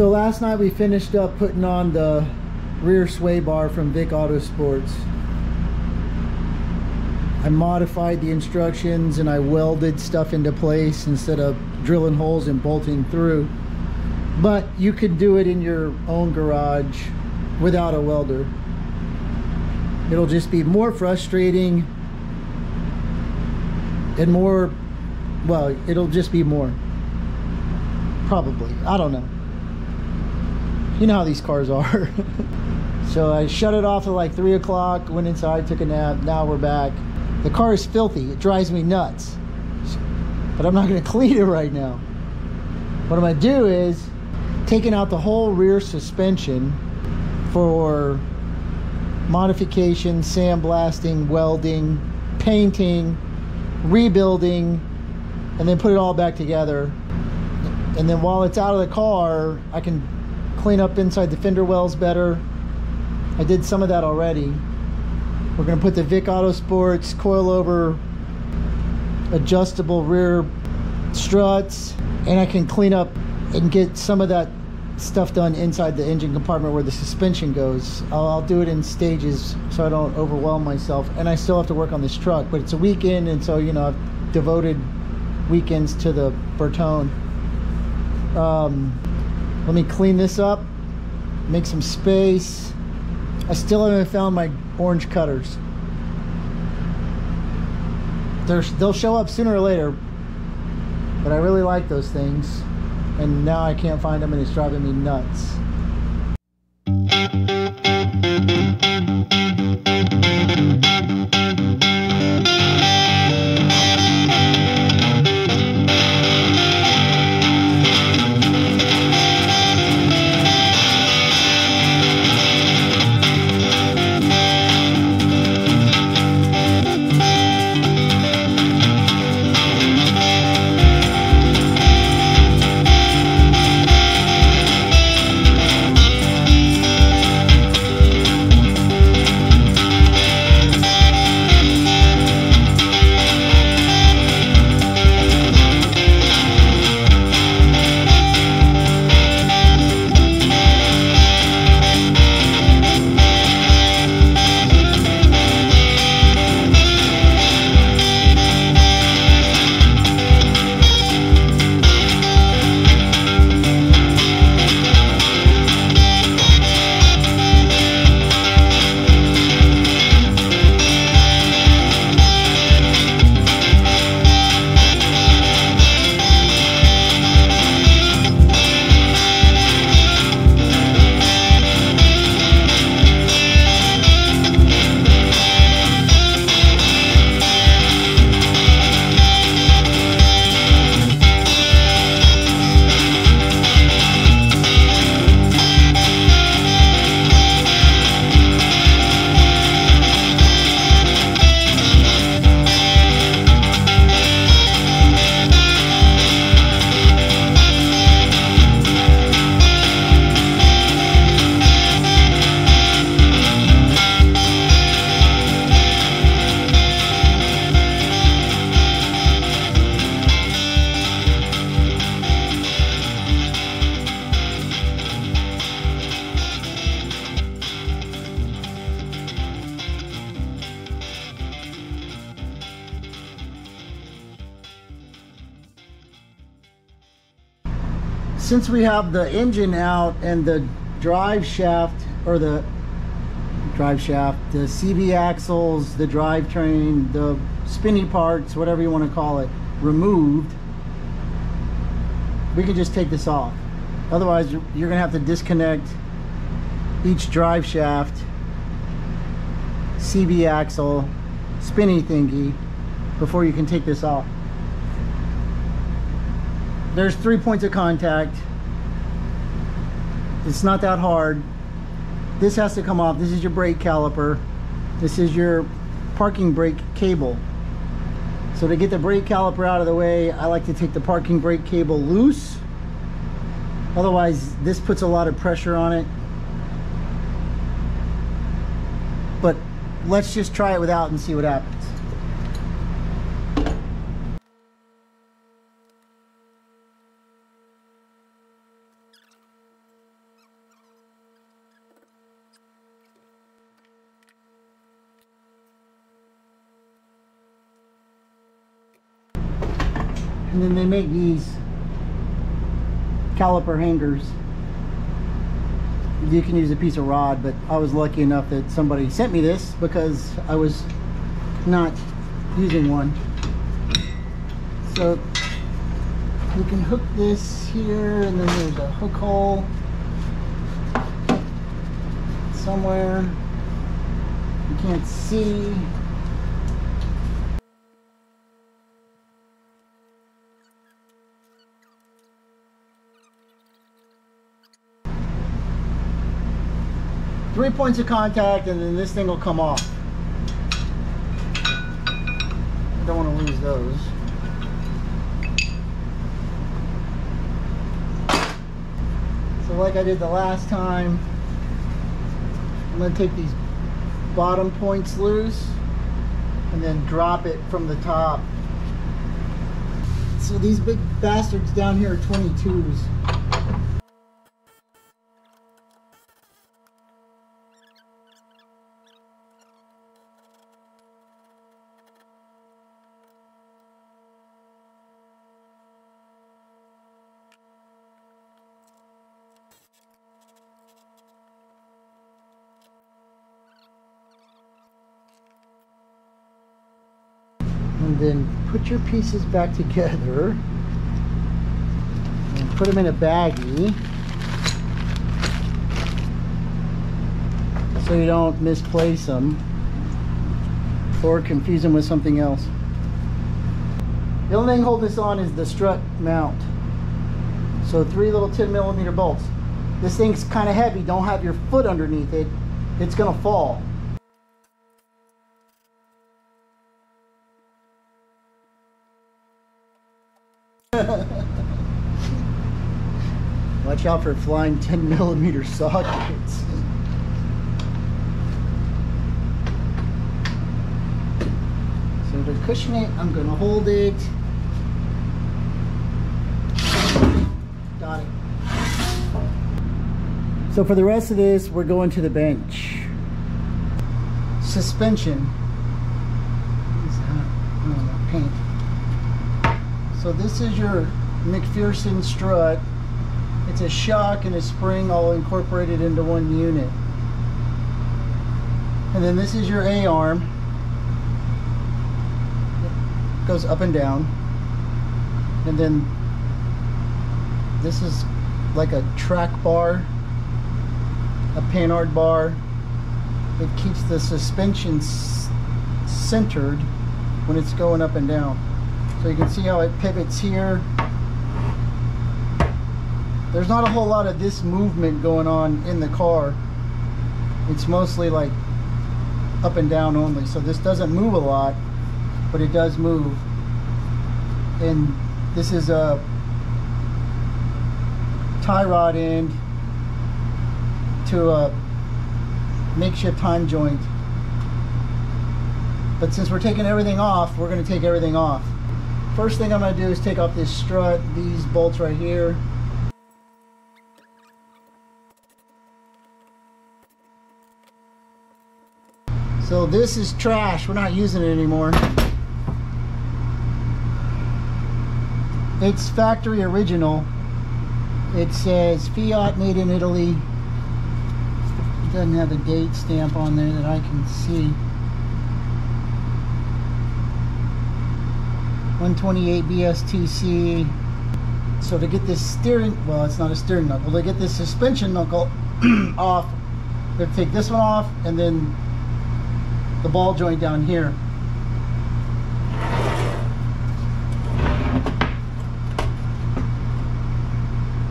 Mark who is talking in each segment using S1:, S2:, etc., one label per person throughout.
S1: So last night we finished up putting on the rear sway bar from Vic Autosports. I modified the instructions and I welded stuff into place instead of drilling holes and bolting through. But you could do it in your own garage without a welder. It'll just be more frustrating and more, well, it'll just be more. Probably. I don't know. You know how these cars are. so I shut it off at like 3 o'clock, went inside, took a nap. Now we're back. The car is filthy. It drives me nuts. But I'm not going to clean it right now. What I'm going to do is taking out the whole rear suspension for modification, sandblasting, welding, painting, rebuilding, and then put it all back together. And then while it's out of the car, I can clean up inside the fender wells better. I did some of that already. We're going to put the Vic Autosports coilover adjustable rear struts and I can clean up and get some of that stuff done inside the engine compartment where the suspension goes. I'll, I'll, do it in stages so I don't overwhelm myself. And I still have to work on this truck, but it's a weekend, and so you know I've devoted weekends to the Bertone. Um, let me clean this up, make some space. I still haven't found my orange cutters. They're, they'll show up sooner or later, but I really like those things and now I can't find them and it's driving me nuts. Since we have the engine out and the drive shaft or the drive shaft, the CV axles, the drivetrain, the spinny parts, whatever you want to call it, removed, we can just take this off. Otherwise, you're, going to have to disconnect each drive shaft, CV axle, spinny thingy before you can take this off there's three points of contact. It's not that hard. This has to come off. This is your brake caliper. This is your parking brake cable. So to get the brake caliper out of the way I like to take the parking brake cable loose. Otherwise this puts a lot of pressure on it. But let's just try it without and see what happens And then they make these caliper hangers. You can use a piece of rod, but I was lucky enough that somebody sent me this because I was not using one. So you can hook this here and then there's a hook hole somewhere you can't see three points of contact and then this thing will come off. I don't want to lose those. So like I did the last time I'm going to take these bottom points loose and then drop it from the top. So these big bastards down here are 22s and then put your pieces back together and put them in a baggie so you don't misplace them or confuse them with something else. The only thing holding this on is the strut mount. So three little 10 millimeter bolts. This thing's kind of heavy. Don't have your foot underneath it. It's gonna fall. Watch out for flying 10 millimeter sockets. So to cushion it, I'm gonna hold it. Got it. So for the rest of this, we're going to the bench. Suspension. Oh, paint. So this is your MacPherson strut. It's a shock and a spring all incorporated into one unit. And then this is your A-arm. Goes up and down. And then this is like a track bar, a Panhard bar. It keeps the suspension centered when it's going up and down. So you can see how it pivots here. There's not a whole lot of this movement going on in the car. It's mostly like up and down only. So this doesn't move a lot, but it does move. And this is a tie rod end to a makeshift time joint. But since we're taking everything off, we're going to take everything off. First thing I'm going to do is take off this strut, these bolts right here. So this is trash. We're not using it anymore. It's factory original. It says Fiat made in Italy. It doesn't have a date stamp on there that I can see. 128 BSTC. So to get this steering, well it's not a steering knuckle, to get this suspension knuckle off, they take this one off and then the ball joint down here.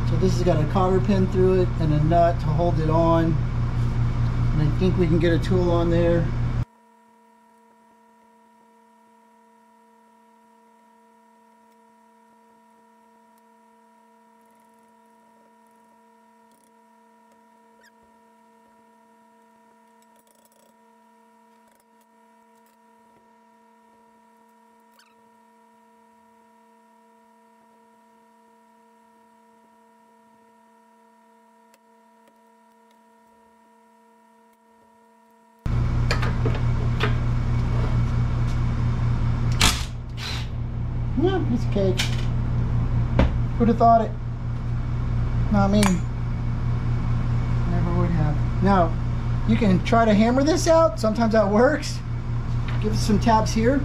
S1: So this has got a cotter pin through it and a nut to hold it on. And I think we can get a tool on there. Piece of cake. Who'd have thought it? Not me. Never would have. Now, you can try to hammer this out. Sometimes that works. Give it some taps here.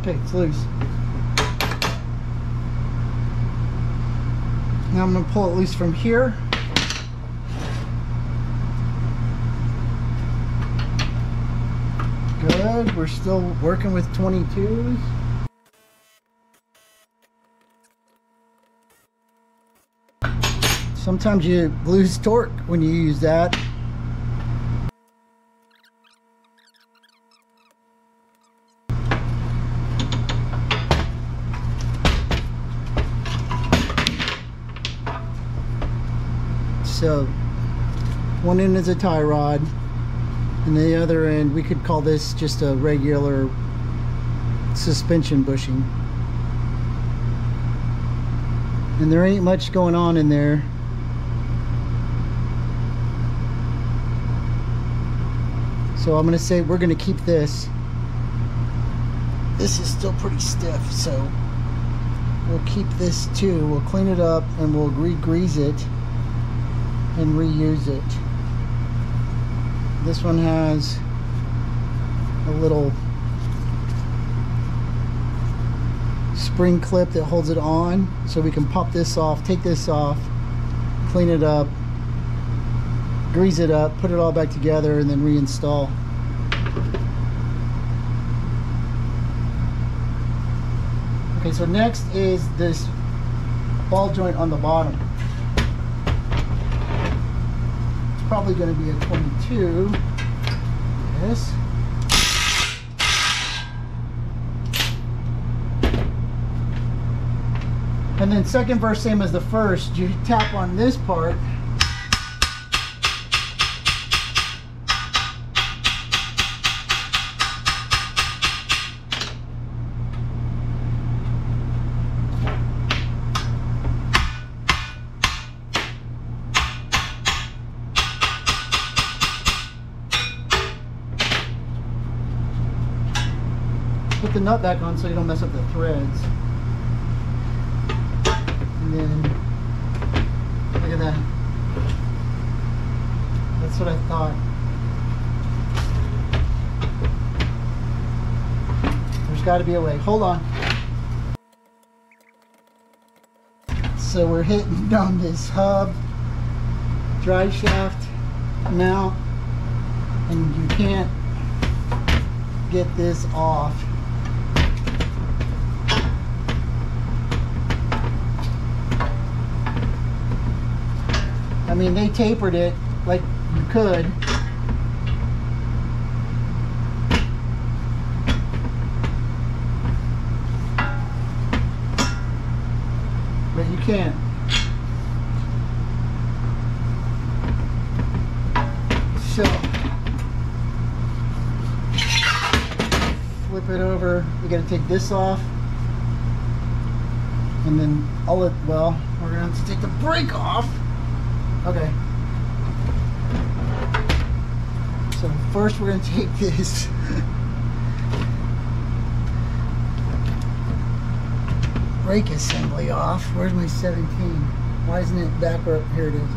S1: Okay, it's loose. Now I'm going to pull it loose from here. Good. We're still working with 22s. Sometimes you lose torque when you use that. So one end is a tie rod and the other end we could call this just a regular suspension bushing. And there ain't much going on in there. So I'm gonna say we're gonna keep this. This is still pretty stiff, so we'll keep this too. We'll clean it up and we'll re-grease it and reuse it. This one has a little spring clip that holds it on so we can pop this off, take this off, clean it up, grease it up, put it all back together and then reinstall. Okay, so next is this ball joint on the bottom. Probably going to be a 22. Yes. And then second verse, same as the first. You tap on this part nut back on so you don't mess up the threads. And then, look at that. That's what I thought. There's got to be a way. Hold on. So we're hitting down this hub, drive shaft mount, and you can't get this off. I mean, they tapered it like you could. But you can't. So, flip it over. We gotta take this off. And then all it, well, we're gonna have to take the brake off. Okay. So first we're going to take this brake assembly off. Where's my 17? Why isn't it back where, here it is.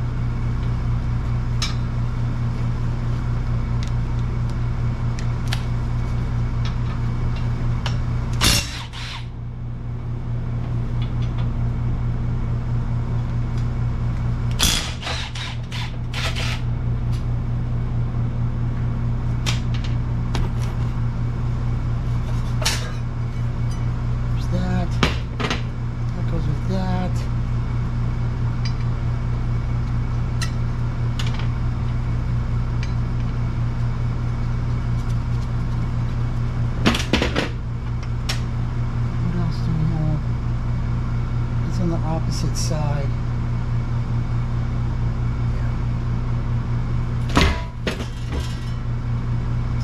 S1: opposite side.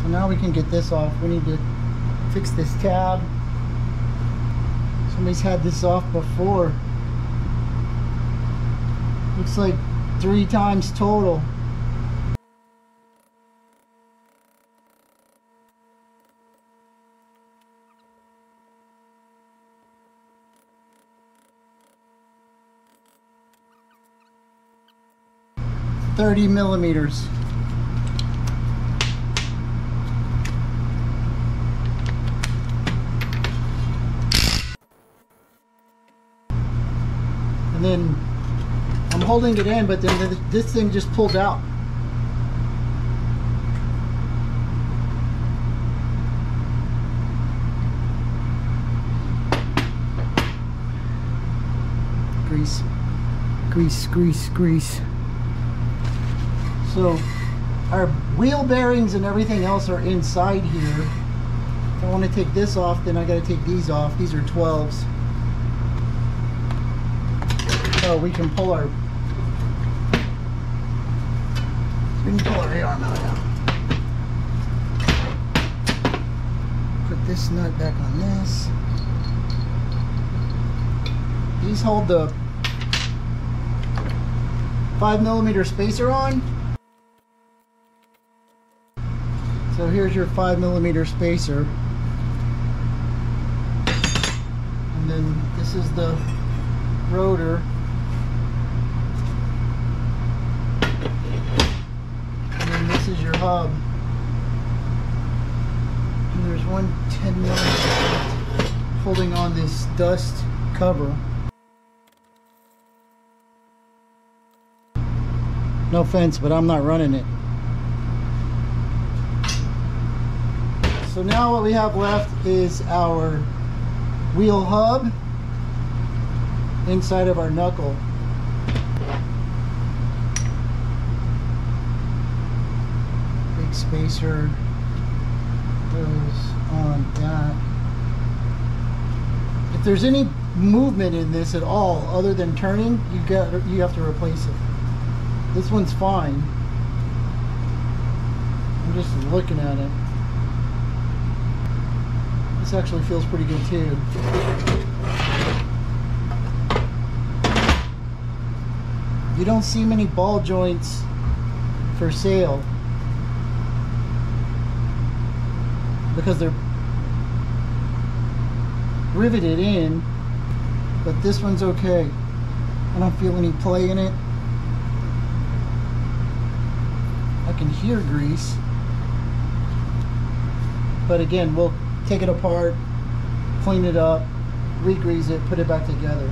S1: So now we can get this off. We need to fix this tab. Somebody's had this off before. Looks like three times total. Thirty millimeters. And then I'm holding it in, but then th- this thing just pulled out. Grease, grease, grease, grease. So our wheel bearings and everything else are inside here. If I want to take this off, then I got to take these off. These are 12s. So we can pull our we can pull our arm out. Put this nut back on this. These hold the five millimeter spacer on. So here's your five millimeter spacer. And then this is the rotor. And then this is your hub. And there's one 10 millimeter holding on this dust cover. No offense, but I'm not running it. So now what we have left is our wheel hub inside of our knuckle. Big spacer goes on that. If there's any movement in this at all other than turning, you got you have to replace it. This one's fine. I'm just looking at it. This actually feels pretty good too. You don't see many ball joints for sale because they're riveted in, but this one's okay. I don't feel any play in it. I can hear grease. But again, we'll take it apart, clean it up, re-grease it, put it back together.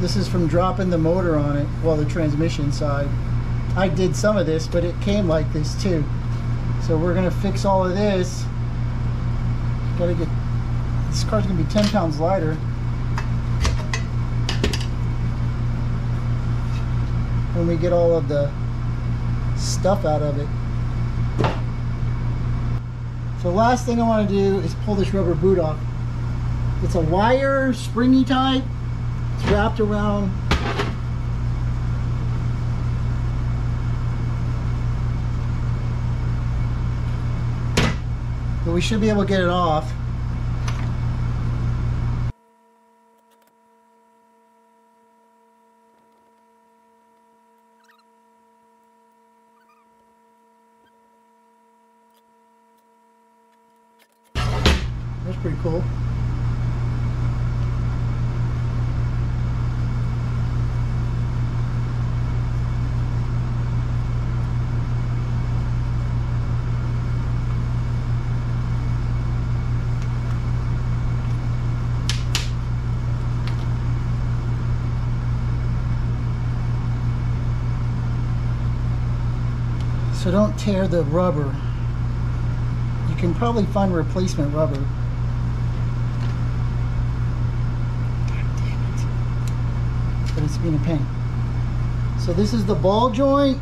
S1: This is from dropping the motor on it, well the transmission side. I did some of this, but it came like this too. So we're gonna fix all of this. Gotta get, this car's gonna be 10 pounds lighter. When we get all of the stuff out of it. So last thing I want to do is pull this rubber boot off. It's a wire, springy type. It's wrapped around But we should be able to get it off. That's pretty cool. So don't tear the rubber. You can probably find replacement rubber. but it's being a pain. So this is the ball joint